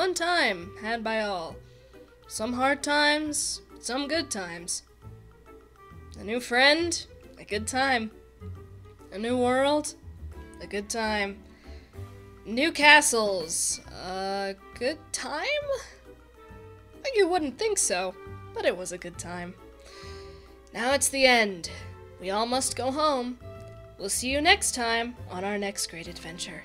fun time had by all. Some hard times, some good times. A new friend, a good time. A new world, a good time. New castles, a good time? You wouldn't think so, but it was a good time. Now it's the end. We all must go home. We'll see you next time on our next great adventure.